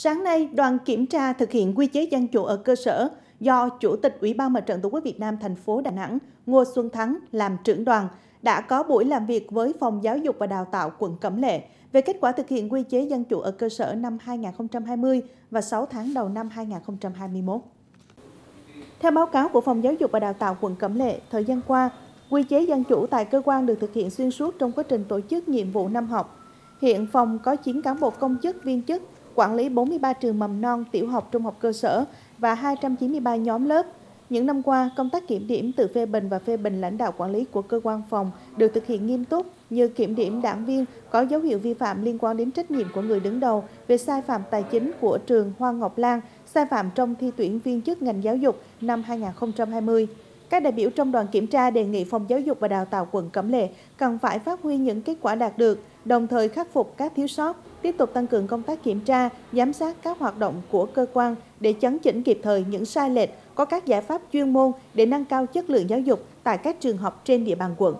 Sáng nay, đoàn kiểm tra thực hiện quy chế dân chủ ở cơ sở do Chủ tịch Ủy ban Mặt trận Tổ quốc Việt Nam thành phố Đà Nẵng Ngô Xuân Thắng làm trưởng đoàn đã có buổi làm việc với Phòng Giáo dục và Đào tạo quận Cẩm Lệ về kết quả thực hiện quy chế dân chủ ở cơ sở năm 2020 và 6 tháng đầu năm 2021. Theo báo cáo của Phòng Giáo dục và Đào tạo quận Cẩm Lệ, thời gian qua, quy chế dân chủ tại cơ quan được thực hiện xuyên suốt trong quá trình tổ chức nhiệm vụ năm học. Hiện phòng có 9 cán bộ công chức, viên chức, quản lý 43 trường mầm non, tiểu học, trung học cơ sở và 293 nhóm lớp. Những năm qua, công tác kiểm điểm tự phê bình và phê bình lãnh đạo quản lý của cơ quan phòng được thực hiện nghiêm túc như kiểm điểm đảng viên có dấu hiệu vi phạm liên quan đến trách nhiệm của người đứng đầu về sai phạm tài chính của trường Hoa Ngọc Lan, sai phạm trong thi tuyển viên chức ngành giáo dục năm 2020. Các đại biểu trong đoàn kiểm tra đề nghị Phòng Giáo dục và Đào tạo quận Cẩm Lệ cần phải phát huy những kết quả đạt được, đồng thời khắc phục các thiếu sót, tiếp tục tăng cường công tác kiểm tra, giám sát các hoạt động của cơ quan để chấn chỉnh kịp thời những sai lệch, có các giải pháp chuyên môn để nâng cao chất lượng giáo dục tại các trường học trên địa bàn quận.